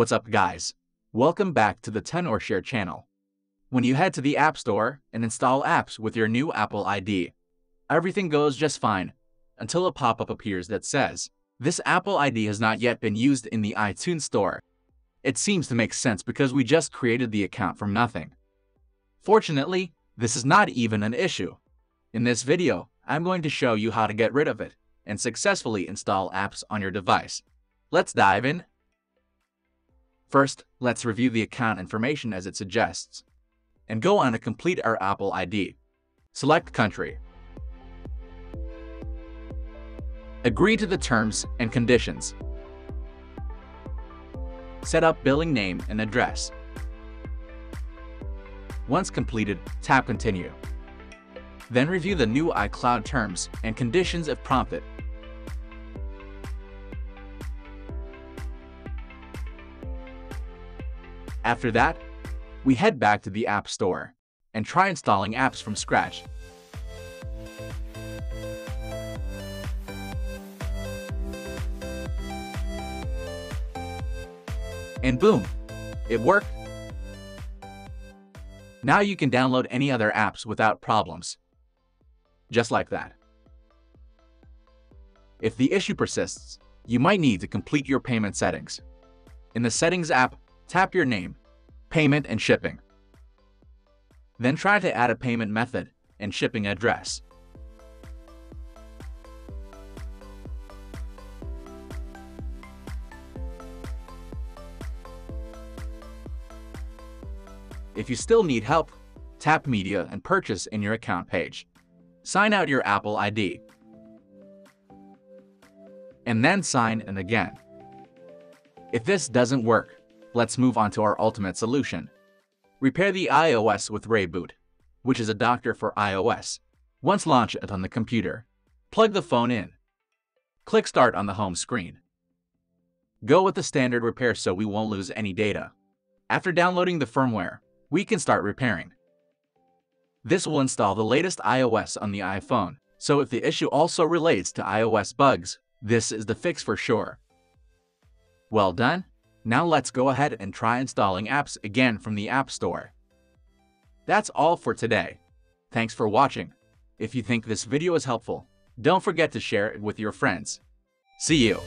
What's up guys? Welcome back to the Tenorshare channel. When you head to the App Store and install apps with your new Apple ID, everything goes just fine until a pop-up appears that says, this Apple ID has not yet been used in the iTunes Store. It seems to make sense because we just created the account from nothing. Fortunately, this is not even an issue. In this video, I'm going to show you how to get rid of it and successfully install apps on your device. Let's dive in. First, let's review the account information as it suggests, and go on to complete our Apple ID. Select Country. Agree to the terms and conditions. Set up billing name and address. Once completed, tap Continue. Then review the new iCloud terms and conditions if prompted. After that, we head back to the App Store and try installing apps from scratch. And boom, it worked. Now you can download any other apps without problems. Just like that. If the issue persists, you might need to complete your payment settings. In the Settings app, tap your name, payment and shipping. Then try to add a payment method and shipping address. If you still need help, tap Media and Purchase in your account page. Sign out your Apple ID. And then sign in again. If this doesn't work, let's move on to our ultimate solution. Repair the iOS with ReiBoot, which is a doctor for iOS. Once launch it on the computer, plug the phone in. Click Start on the home screen. Go with the standard repair so we won't lose any data. After downloading the firmware, we can start repairing. This will install the latest iOS on the iPhone, so if the issue also relates to iOS bugs, this is the fix for sure. Well done? Now let's go ahead and try installing apps again from the App Store. That's all for today. Thanks for watching. If you think this video is helpful, don't forget to share it with your friends. See you!